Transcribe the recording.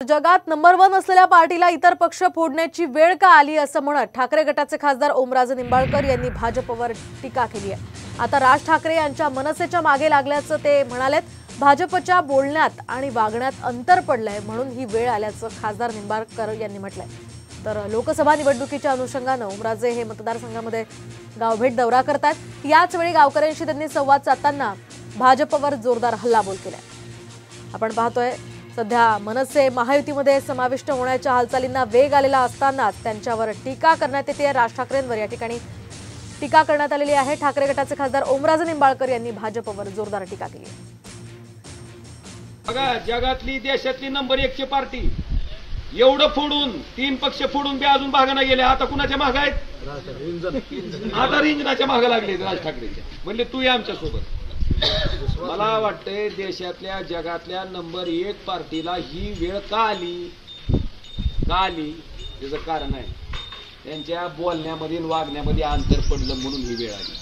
जगात number one असलेल्या पार्टीला इतर पक्ष फोडण्याची वेळ का आली असं म्हणत ठाकरे गटाचे खासदार ओमराजे निंबाळकर यांनी भाजपवर टीका केली आहे. आता राज ठाकरे यांच्या मनसेच्या मागे लागल्याचं ते म्हणालेत. भाजपच्या बोलण्यात आणि वागण्यात अंतर पडलंय म्हणून ही वेळ आल्याचं खासदार निंबाळकर यांनी म्हटलंय. तर लोकसभा निवडणुकीच्या अनुषंगानं ओमराजे हे मतदारसंघामध्ये गावभेट दौरा करतात याचवेळी गावकऱ्यांशी त्यांनी संवाद साधताना भाजपवर जोरदार हल्लाबोल केलाय. आपण पाहतोय सध्या मनसे महायुतीमध्ये समाविष्ट होण्याच्या हालचालींना वेग आलेला असतानाच त्यांच्यावर टीका करण्यात येते. राज ठाकरेंवर या ठिकाणी टीका करण्यात आलेली आहे. ठाकरे गटाचे खासदार ओमराजे निंबाळकर यांनी भाजपवर जोरदार टीका केली. बघा जगातली देशातली नंबर एकची पार्टी. एवढं फोडून तीन पक्ष फोडून बी अजून भागाना गेले. आता कुणाच्या माग आहेत? आता रिंजनाच्या माग लागले राज ठाकरेच्या. म्हणले तू ये आमच्यासोबत मला वाटतंय देशातल्या जगातल्या नंबर एक पार्टीला ही वेळ का आली? का आली? त्याचं कारण आहे. त्यांच्या बोलण्यामध्ये वागण्यामध्ये अंतर पडलं म्हणून ही वेळ आली.